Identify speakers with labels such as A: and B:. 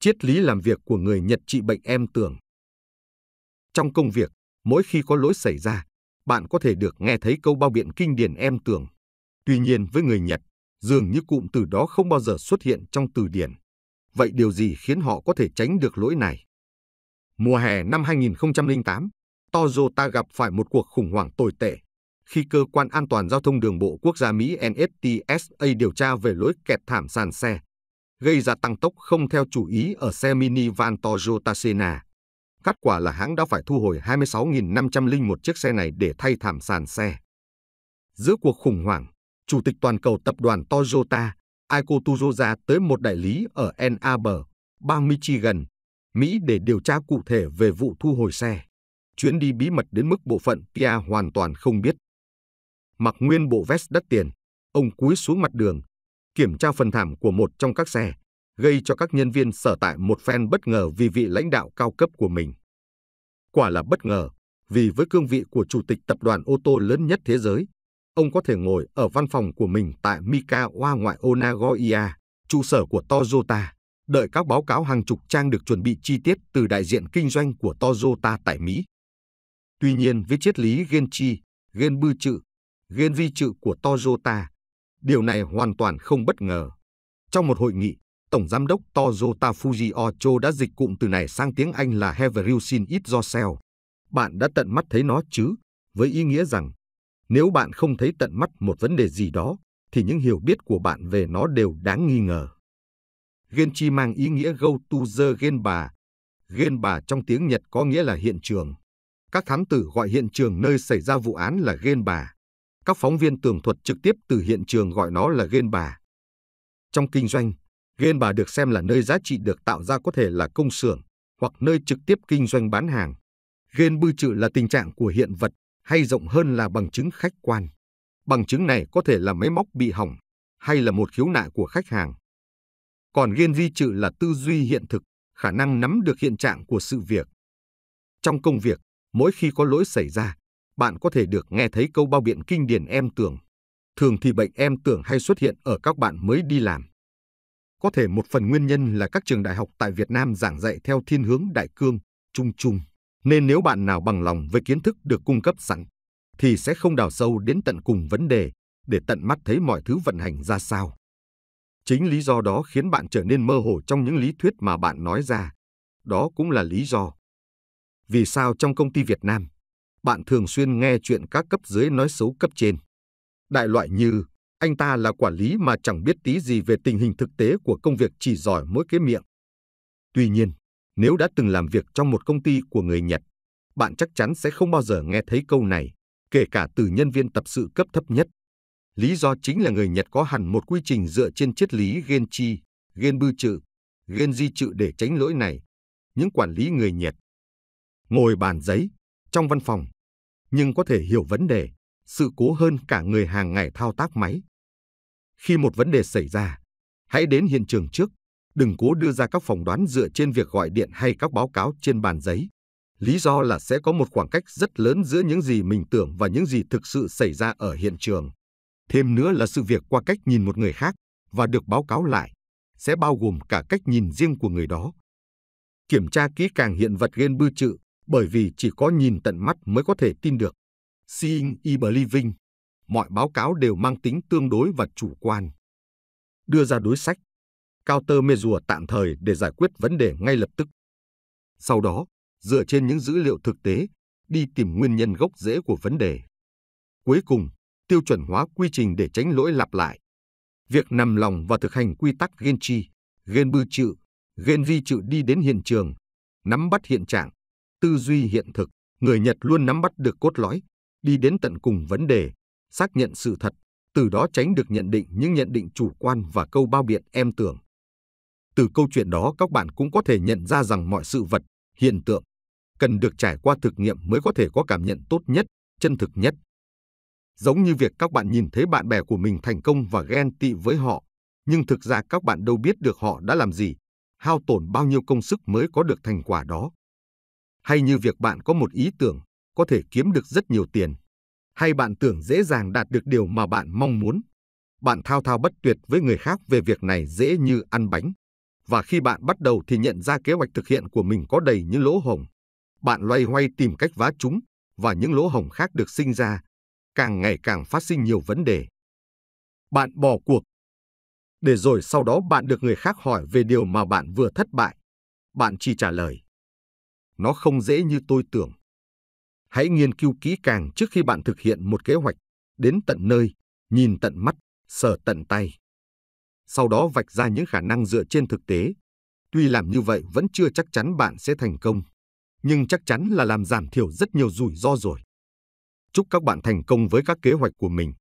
A: Triết lý làm việc của người Nhật trị bệnh em tưởng. Trong công việc, mỗi khi có lỗi xảy ra, bạn có thể được nghe thấy câu bao biện kinh điển em tưởng. Tuy nhiên với người Nhật, dường như cụm từ đó không bao giờ xuất hiện trong từ điển. Vậy điều gì khiến họ có thể tránh được lỗi này? Mùa hè năm 2008, Toyota gặp phải một cuộc khủng hoảng tồi tệ khi cơ quan an toàn giao thông đường bộ quốc gia Mỹ NHTSA điều tra về lỗi kẹt thảm sàn xe, gây ra tăng tốc không theo chủ ý ở xe mini van Toyota Sienna. Kết quả là hãng đã phải thu hồi 26.501 chiếc xe này để thay thảm sàn xe. Giữa cuộc khủng hoảng, Chủ tịch toàn cầu tập đoàn Toyota, Aiko Tuzoza tới một đại lý ở Ann Arbor, bang Michigan, Mỹ để điều tra cụ thể về vụ thu hồi xe. Chuyến đi bí mật đến mức bộ phận Kia hoàn toàn không biết. Mặc nguyên bộ vest đắt tiền, ông cúi xuống mặt đường, kiểm tra phần thảm của một trong các xe, gây cho các nhân viên sở tại một phen bất ngờ vì vị lãnh đạo cao cấp của mình. Quả là bất ngờ, vì với cương vị của chủ tịch tập đoàn ô tô lớn nhất thế giới, ông có thể ngồi ở văn phòng của mình tại Mikawa ngoại ô Nagoya, trụ sở của Toyota, đợi các báo cáo hàng chục trang được chuẩn bị chi tiết từ đại diện kinh doanh của Toyota tại Mỹ. Tuy nhiên với triết lý Genchi, Gen bư trự, Gen vi trự của Toyota, điều này hoàn toàn không bất ngờ. Trong một hội nghị, Tổng Giám đốc Toyota Fuji Ocho đã dịch cụm từ này sang tiếng Anh là Have you seen it yourself? Bạn đã tận mắt thấy nó chứ? Với ý nghĩa rằng, nếu bạn không thấy tận mắt một vấn đề gì đó, thì những hiểu biết của bạn về nó đều đáng nghi ngờ. Genchi mang ý nghĩa go to the Genba. Genba trong tiếng Nhật có nghĩa là hiện trường. Các thám tử gọi hiện trường nơi xảy ra vụ án là Genba. Các phóng viên tường thuật trực tiếp từ hiện trường gọi nó là Genba. Trong kinh doanh, Genba được xem là nơi giá trị được tạo ra có thể là công xưởng hoặc nơi trực tiếp kinh doanh bán hàng. Gen bư trự là tình trạng của hiện vật hay rộng hơn là bằng chứng khách quan. Bằng chứng này có thể là máy móc bị hỏng hay là một khiếu nại của khách hàng. Còn ghen vi trự là tư duy hiện thực, khả năng nắm được hiện trạng của sự việc. Trong công việc, mỗi khi có lỗi xảy ra, bạn có thể được nghe thấy câu bao biện kinh điển em tưởng. Thường thì bệnh em tưởng hay xuất hiện ở các bạn mới đi làm. Có thể một phần nguyên nhân là các trường đại học tại Việt Nam giảng dạy theo thiên hướng đại cương, trung trung. Nên nếu bạn nào bằng lòng với kiến thức được cung cấp sẵn, thì sẽ không đào sâu đến tận cùng vấn đề để tận mắt thấy mọi thứ vận hành ra sao. Chính lý do đó khiến bạn trở nên mơ hồ trong những lý thuyết mà bạn nói ra. Đó cũng là lý do. Vì sao trong công ty Việt Nam, bạn thường xuyên nghe chuyện các cấp dưới nói xấu cấp trên. Đại loại như, anh ta là quản lý mà chẳng biết tí gì về tình hình thực tế của công việc chỉ giỏi mỗi cái miệng. Tuy nhiên, nếu đã từng làm việc trong một công ty của người Nhật, bạn chắc chắn sẽ không bao giờ nghe thấy câu này, kể cả từ nhân viên tập sự cấp thấp nhất. Lý do chính là người Nhật có hẳn một quy trình dựa trên triết lý Genchi, Genbu trự, Genji trự để tránh lỗi này. Những quản lý người Nhật ngồi bàn giấy trong văn phòng, nhưng có thể hiểu vấn đề, sự cố hơn cả người hàng ngày thao tác máy. Khi một vấn đề xảy ra, hãy đến hiện trường trước đừng cố đưa ra các phỏng đoán dựa trên việc gọi điện hay các báo cáo trên bàn giấy. Lý do là sẽ có một khoảng cách rất lớn giữa những gì mình tưởng và những gì thực sự xảy ra ở hiện trường. Thêm nữa là sự việc qua cách nhìn một người khác và được báo cáo lại, sẽ bao gồm cả cách nhìn riêng của người đó. Kiểm tra kỹ càng hiện vật ghen bư trự, bởi vì chỉ có nhìn tận mắt mới có thể tin được. Seeing e believing, mọi báo cáo đều mang tính tương đối và chủ quan. Đưa ra đối sách, counter measure tạm thời để giải quyết vấn đề ngay lập tức. Sau đó, dựa trên những dữ liệu thực tế, đi tìm nguyên nhân gốc rễ của vấn đề. Cuối cùng, tiêu chuẩn hóa quy trình để tránh lỗi lặp lại. Việc nằm lòng và thực hành quy tắc Genchi, Genbu trự, Genvi trự đi đến hiện trường, nắm bắt hiện trạng, tư duy hiện thực, người Nhật luôn nắm bắt được cốt lõi, đi đến tận cùng vấn đề, xác nhận sự thật, từ đó tránh được nhận định những nhận định chủ quan và câu bao biện em tưởng. Từ câu chuyện đó các bạn cũng có thể nhận ra rằng mọi sự vật, hiện tượng cần được trải qua thực nghiệm mới có thể có cảm nhận tốt nhất, chân thực nhất. Giống như việc các bạn nhìn thấy bạn bè của mình thành công và ghen tị với họ, nhưng thực ra các bạn đâu biết được họ đã làm gì, hao tổn bao nhiêu công sức mới có được thành quả đó. Hay như việc bạn có một ý tưởng, có thể kiếm được rất nhiều tiền. Hay bạn tưởng dễ dàng đạt được điều mà bạn mong muốn. Bạn thao thao bất tuyệt với người khác về việc này dễ như ăn bánh, Và khi bạn bắt đầu thì nhận ra kế hoạch thực hiện của mình có đầy những lỗ hổng. Bạn loay hoay tìm cách vá chúng và những lỗ hổng khác được sinh ra, càng ngày càng phát sinh nhiều vấn đề. Bạn bỏ cuộc. Để rồi sau đó bạn được người khác hỏi về điều mà bạn vừa thất bại. Bạn chỉ trả lời. Nó không dễ như tôi tưởng. Hãy nghiên cứu kỹ càng trước khi bạn thực hiện một kế hoạch, đến tận nơi, nhìn tận mắt, sờ tận tay. Sau đó vạch ra những khả năng dựa trên thực tế. Tuy làm như vậy vẫn chưa chắc chắn bạn sẽ thành công, nhưng chắc chắn là làm giảm thiểu rất nhiều rủi ro rồi. Chúc các bạn thành công với các kế hoạch của mình.